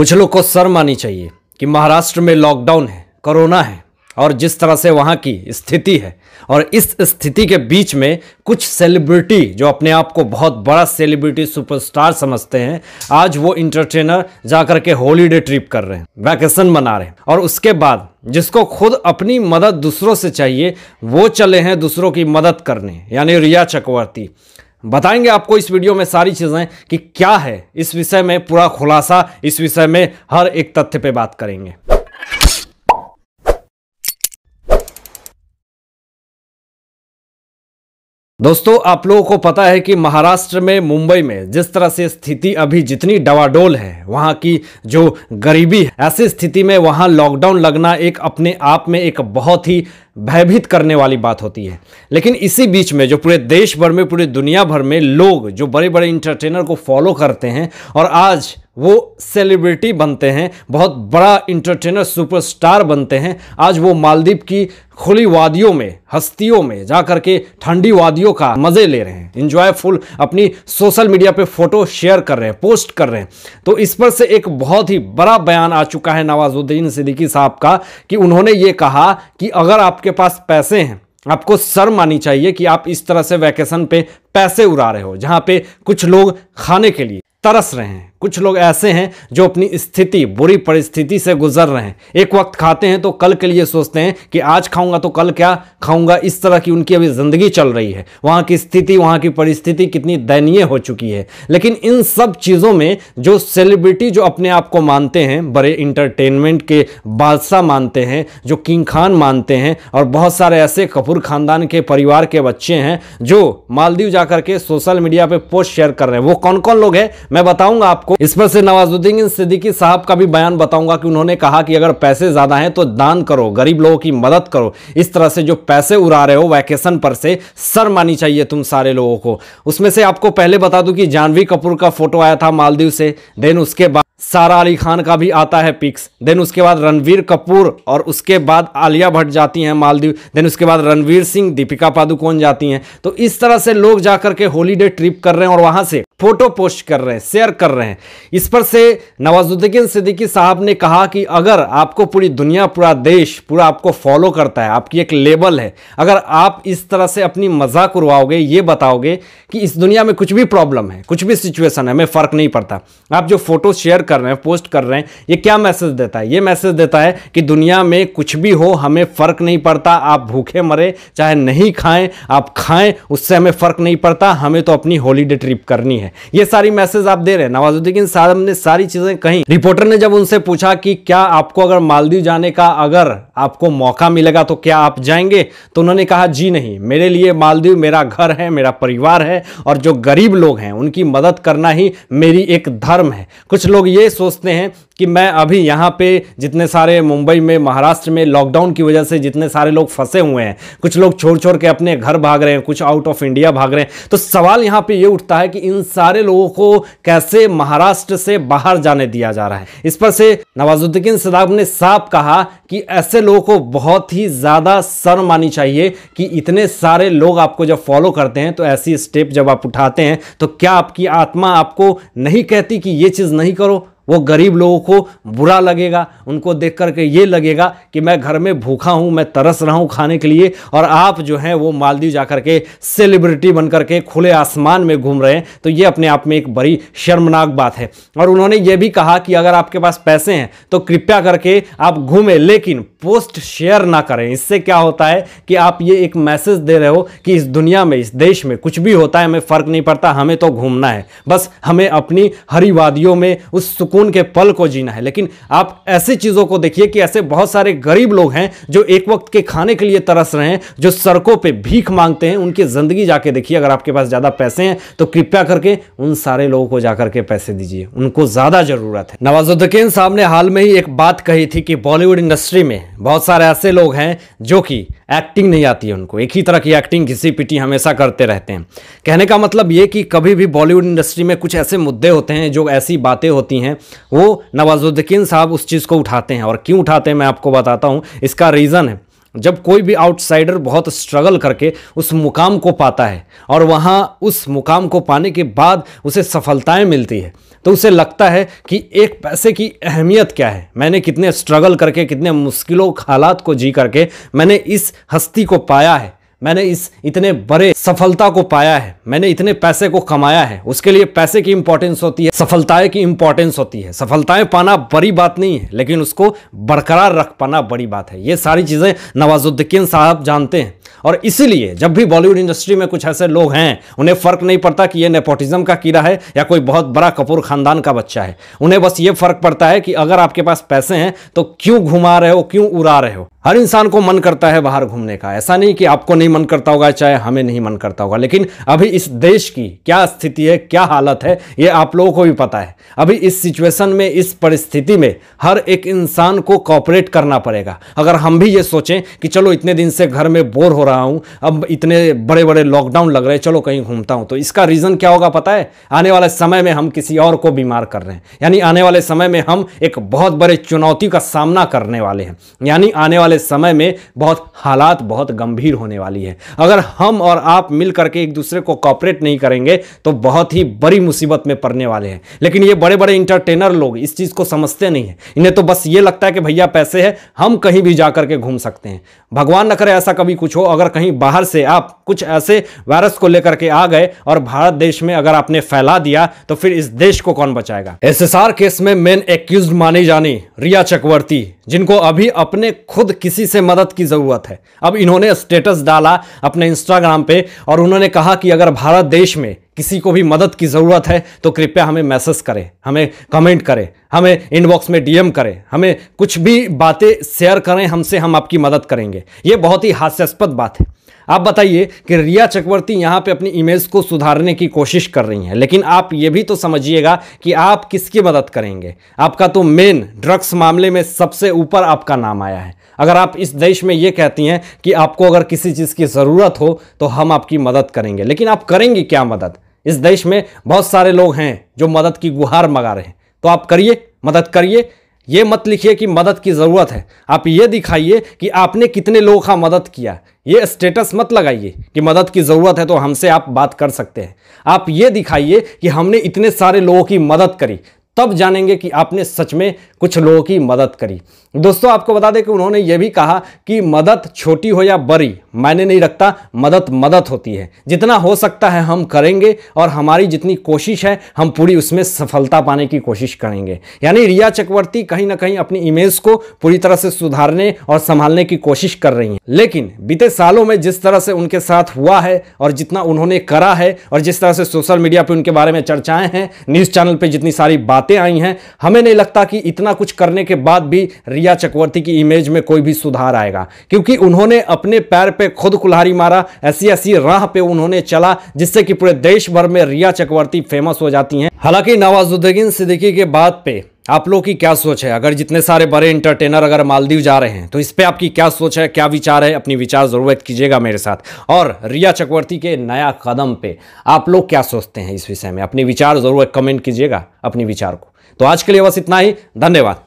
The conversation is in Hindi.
कुछ लोग को शर्म आनी चाहिए कि महाराष्ट्र में लॉकडाउन है कोरोना है, और जिस तरह से वहाँ की स्थिति है, और इस स्थिति के बीच में कुछ सेलिब्रिटी जो अपने आप को बहुत बड़ा सेलिब्रिटी सुपरस्टार समझते हैं, आज वो इंटरटेनर जाकर के हॉलीडे ट्रिप कर रहे हैं वैकेशन मना रहे हैं। और उसके बाद जिसको खुद अपनी मदद दूसरों से चाहिए, वो चले हैं दूसरों की मदद करने, यानी रिया चक्रवर्ती। बताएँगे आपको इस वीडियो में सारी चीज़ें कि क्या है। इस विषय में पूरा खुलासा, इस विषय में हर एक तथ्य पे बात करेंगे। दोस्तों, आप लोगों को पता है कि महाराष्ट्र में, मुंबई में जिस तरह से स्थिति अभी जितनी डवाडोल है, वहाँ की जो गरीबी है, ऐसी स्थिति में वहाँ लॉकडाउन लगना एक अपने आप में एक बहुत ही भयभीत करने वाली बात होती है। लेकिन इसी बीच में जो पूरे देश भर में, पूरी दुनिया भर में लोग, जो बड़े बड़े इंटरटेनर को फॉलो करते हैं और आज वो सेलिब्रिटी बनते हैं, बहुत बड़ा इंटरटेनर सुपरस्टार बनते हैं, आज वो मालदीव की खुली वादियों में, हस्तियों में जा कर के ठंडी वादियों का मज़े ले रहे हैं। इंजॉयफुल अपनी सोशल मीडिया पे फ़ोटो शेयर कर रहे हैं पोस्ट कर रहे हैं। तो इस पर से एक बहुत ही बड़ा बयान आ चुका है नवाजुद्दीन सिद्दीकी साहब का कि उन्होंने ये कहा कि अगर आपके पास पैसे हैं, आपको शर्म आनी चाहिए कि आप इस तरह से वैकेशन पे पैसे उड़ा रहे हो, जहाँ पे कुछ लोग खाने के लिए तरस रहे हैं। कुछ लोग ऐसे हैं जो अपनी स्थिति, बुरी परिस्थिति से गुजर रहे हैं। एक वक्त खाते हैं तो कल के लिए सोचते हैं कि आज खाऊँगा तो कल क्या खाऊँगा। इस तरह की उनकी अभी ज़िंदगी चल रही है। वहाँ की स्थिति, वहाँ की परिस्थिति कितनी दयनीय हो चुकी है। लेकिन इन सब चीज़ों में जो सेलिब्रिटी जो अपने आप को मानते हैं, बड़े इंटरटेनमेंट के बादशाह मानते हैं, जो किंग खान मानते हैं, और बहुत सारे ऐसे कपूर खानदान के परिवार के बच्चे हैं जो मालदीव जाकर के सोशल मीडिया पर पोस्ट शेयर कर रहे हैं। वो कौन कौन लोग हैं? मैं बताऊँगा आपको। आपको। इस पर से नवाजुद्दीन सिद्दीकी साहब का भी बयान बताऊँगा कि उन्होंने कहा कि अगर पैसे ज़्यादा हैं तो दान करो, गरीब लोगों की मदद करो। इस तरह से जो पैसे उड़ा रहे हो, वैकेशन पर से सर मानी चाहिए तुम सारे लोगों को। उसमें से आपको पहले बता दूँ कि जानवी कपूर का फ़ोटो आया था मालदीव से, देन उसके बाद सारा अली खान का भी आता है पिक्स, देन उसके बाद रणवीर कपूर और उसके बाद आलिया भट्ट जाती हैं मालदीव, देन उसके बाद रणवीर सिंह, दीपिका पादुकोण जाती हैं। तो इस तरह से लोग जाकर के हॉलीडे ट्रिप कर रहे हैं और वहाँ से फ़ोटो पोस्ट कर रहे हैं, शेयर कर रहे हैं। इस पर से नवाजुद्दीन सिद्दीकी साहब ने कहा कि अगर आपको पूरी दुनिया, पूरा देश, पूरा आपको फॉलो करता है, आपकी एक लेबल है, अगर आप इस तरह से अपनी मज़ाक उड़वाओगे, ये बताओगे कि इस दुनिया में कुछ भी प्रॉब्लम है, कुछ भी सिचुएशन है, हमें फ़र्क नहीं पड़ता। आप जो फ़ोटो शेयर कर रहे हैं पोस्ट कर रहे हैं, ये क्या मैसेज देता है? ये मैसेज देता है कि दुनिया में कुछ भी हो, हमें फ़र्क नहीं पड़ता, आप भूखे मरे, चाहे नहीं खाएँ, आप खाएँ, उससे हमें फ़र्क नहीं पड़ता, हमें तो अपनी हॉलीडे ट्रिप करनी है। ये सारी मैसेज आप दे रहे हैं। नवाजुद्दीन साहब ने सारी चीज़ें कही। रिपोर्टर ने जब उनसे पूछा कि क्या आपको अगर मालदीव जाने का अगर आपको मौका मिलेगा तो क्या आप जाएँगे? तो उन्होंने कहा, जी नहीं। मेरे लिए मालदीव मेरा घर है, मेरा परिवार है और जो गरीब लोग हैं, उनकी मदद करना ही मेरी एक धर्म है। कुछ लोग ये सोचते हैं कि मैं अभी यहाँ पे जितने सारे मुंबई में, महाराष्ट्र में लॉकडाउन की वजह से जितने सारे लोग फंसे हुए हैं, कुछ लोग छोड़ छोड़ के अपने घर भाग रहे हैं, कुछ आउट ऑफ़ इंडिया भाग रहे हैं तो सवाल यहाँ पे ये उठता है कि इन सारे लोगों को कैसे महाराष्ट्र से बाहर जाने दिया जा रहा है? इस पर से नवाजुद्दीन सदाब ने साफ़ कहा कि ऐसे लोगों को बहुत ही ज़्यादा शर्म आनी चाहिए कि इतने सारे लोग आपको जब फॉलो करते हैं तो ऐसी स्टेप जब आप उठाते हैं तो क्या आपकी आत्मा आपको नहीं कहती कि ये चीज़ नहीं करो? वो गरीब लोगों को बुरा लगेगा, उनको देख करके ये लगेगा कि मैं घर में भूखा हूँ, मैं तरस रहा हूँ खाने के लिए और आप जो हैं वो मालदीव जा के सेलिब्रिटी बन करके खुले आसमान में घूम रहे हैं। तो ये अपने आप में एक बड़ी शर्मनाक बात है। और उन्होंने ये भी कहा कि अगर आपके पास पैसे हैं तो कृपया करके आप घूमें, लेकिन पोस्ट शेयर ना करें। इससे क्या होता है कि आप ये एक मैसेज दे रहे हो कि इस दुनिया में, इस देश में कुछ भी होता है, हमें फ़र्क नहीं पड़ता, हमें तो घूमना है। बस हमें अपनी हरी वादियों में उस सुकून के पल को जीना है। लेकिन आप ऐसी चीज़ों को देखिए कि ऐसे बहुत सारे गरीब लोग हैं जो एक वक्त के खाने के लिए तरस रहे हैं, जो सड़कों पर भीख मांगते हैं, उनकी ज़िंदगी जाके देखिए, अगर आपके पास ज़्यादा पैसे हैं तो कृपया करके उन सारे लोगों को जाकर के पैसे दीजिए। उनको ज़्यादा ज़रूरत है। नवाजुद्दीन साहब ने हाल में ही एक बात कही थी कि बॉलीवुड इंडस्ट्री में बहुत सारे ऐसे लोग हैं जो कि एक्टिंग नहीं आती है उनको। एक ही तरह की एक्टिंग घिसी पिटी हमेशा करते रहते हैं। कहने का मतलब ये कि कभी भी बॉलीवुड इंडस्ट्री में कुछ ऐसे मुद्दे होते हैं, जो ऐसी बातें होती हैं, वो नवाजुद्दीन साहब उस चीज़ को उठाते हैं। और क्यों उठाते हैं मैं आपको बताता हूँ। इसका रीज़न है। जब कोई भी आउटसाइडर बहुत स्ट्रगल करके उस मुकाम को पाता है और वहाँ उस मुकाम को पाने के बाद उसे सफलताएँ मिलती है तो उसे लगता है कि एक पैसे की अहमियत क्या है? मैंने कितने स्ट्रगल करके, कितने मुश्किलों, हालात को जी करके मैंने इस हस्ती को पाया है। मैंने इस इतने बड़े सफलता को पाया है। मैंने इतने पैसे को कमाया है। उसके लिए पैसे की इंपॉर्टेंस होती है, सफलताएँ की इंपॉर्टेंस होती है। सफलताएँ पाना बड़ी बात नहीं है, लेकिन उसको बरकरार रख पाना बड़ी बात है। ये सारी चीज़ें नवाजुद्दीन साहब जानते हैं। और इसीलिए जब भी बॉलीवुड इंडस्ट्री में कुछ ऐसे लोग हैं, उन्हें फ़र्क नहीं पड़ता कि ये नेपोटिज्म का कीड़ा है या कोई बहुत बड़ा कपूर खानदान का बच्चा है। उन्हें बस ये फ़र्क पड़ता है कि अगर आपके पास पैसे हैं तो क्यों घुमा रहे हो, क्यों उड़ा रहे हो? हर इंसान को मन करता है बाहर घूमने का। ऐसा नहीं कि आपको नहीं मन करता होगा, चाहे हमें नहीं मन करता होगा, लेकिन अभी इस देश की क्या स्थिति है, क्या हालत है, ये आप लोगों को भी पता है। अभी इस सिचुएशन में, इस परिस्थिति में हर एक इंसान को कॉपरेट करना पड़ेगा। अगर हम भी ये सोचें कि चलो इतने दिन से घर में बोर हो रहा हूँ, अब इतने बड़े बड़े लॉकडाउन लग रहे हैं, चलो कहीं घूमता हूँ। तो इसका रीज़न क्या होगा पता है? आने वाले समय में हम किसी और को बीमार कर रहे हैं। यानी आने वाले समय में हम एक बहुत बड़े चुनौती का सामना करने वाले हैं। यानी आने वाले समय में बहुत हालात बहुत गंभीर होने वाली है। अगर हम और आप मिल करके एक दूसरे को कॉपरेट नहीं करेंगे तो बहुत ही बड़ी मुसीबत में पड़ने वाले हैं। लेकिन ये बड़े बड़े इंटरटेनर लोग इस चीज़ को समझते नहीं है। इन्हें तो बस ये लगता है कि भैया पैसे है, हम कहीं भी जा करके घूम सकते हैं। भगवान न करे ऐसा कभी कुछ हो अगर कहीं बाहर से आप कुछ ऐसे वायरस को लेकर के आ गए और भारत देश में अगर आपने फैला दिया तो फिर इस देश को कौन बचाएगा? एसएसआर केस में मेन एक्यूज मानी जानी रिया चक्रवर्ती, जिनको अभी अपने खुद किसी से मदद की ज़रूरत है। अब इन्होंने स्टेटस डाला अपने इंस्टाग्राम पे और उन्होंने कहा कि अगर भारत देश में किसी को भी मदद की ज़रूरत है तो कृपया हमें मैसेज करें, हमें कमेंट करें, हमें इनबॉक्स में डीएम करें, हमें कुछ भी बातें शेयर करें, हमसे हम आपकी मदद करेंगे। ये बहुत ही हास्यास्पद बात है। आप बताइए कि रिया चक्रवर्ती यहाँ पे अपनी इमेज को सुधारने की कोशिश कर रही हैं, लेकिन आप ये भी तो समझिएगा कि आप किसकी मदद करेंगे। आपका तो मेन ड्रग्स मामले में सबसे ऊपर आपका नाम आया है। अगर आप इस देश में ये कहती हैं कि आपको अगर किसी चीज़ की ज़रूरत हो तो हम आपकी मदद करेंगे। लेकिन आप करेंगे क्या मदद? इस देश में बहुत सारे लोग हैं जो मदद की गुहार मंगा रहे हैं। तो आप करिए, मदद करिए। ये मत लिखिए कि मदद की ज़रूरत है। आप ये दिखाइए कि आपने कितने लोगों का मदद किया। ये स्टेटस मत लगाइए कि मदद की ज़रूरत है तो हमसे आप बात कर सकते हैं। आप ये दिखाइए कि हमने इतने सारे लोगों की मदद करी। तब जानेंगे कि आपने सच में कुछ लोगों की मदद करी। दोस्तों, आपको बता दें कि उन्होंने ये भी कहा कि मदद छोटी हो या बड़ी, मायने नहीं रखता, मदद मदद होती है। जितना हो सकता है हम करेंगे और हमारी जितनी कोशिश है, हम पूरी उसमें सफलता पाने की कोशिश करेंगे। यानी रिया चक्रवर्ती कहीं ना कहीं अपनी इमेज को पूरी तरह से सुधारने और संभालने की कोशिश कर रही हैं। लेकिन बीते सालों में जिस तरह से उनके साथ हुआ है और जितना उन्होंने करा है और जिस तरह से सोशल मीडिया पर उनके बारे में चर्चाएँ हैं, न्यूज़ चैनल पर जितनी सारी बातें आई हैं। हमें नहीं लगता कि इतना कुछ करने के बाद भी रिया चक्रवर्ती की इमेज में कोई भी सुधार आएगा। क्योंकि उन्होंने अपने पैर पे खुद कुल्हारी मारा, ऐसी ऐसी राह पे उन्होंने चला, जिससे कि पूरे देश भर में रिया चक्रवर्ती फ़ेमस हो जाती हैं। हालाँकि नवाजुद्दीन सिद्दीकी के बाद पे आप लोगों की क्या सोच है? अगर जितने सारे बड़े इंटरटेनर अगर मालदीव जा रहे हैं तो इस पर आपकी क्या सोच है? क्या विचार है? अपनी विचार ज़रूर व्यक्त कीजिएगा मेरे साथ। और रिया चक्रवर्ती के नया कदम पे आप लोग क्या सोचते हैं इस विषय में? अपनी विचार ज़रूर कमेंट कीजिएगा, अपने विचार को। तो आज के लिए बस इतना ही। धन्यवाद।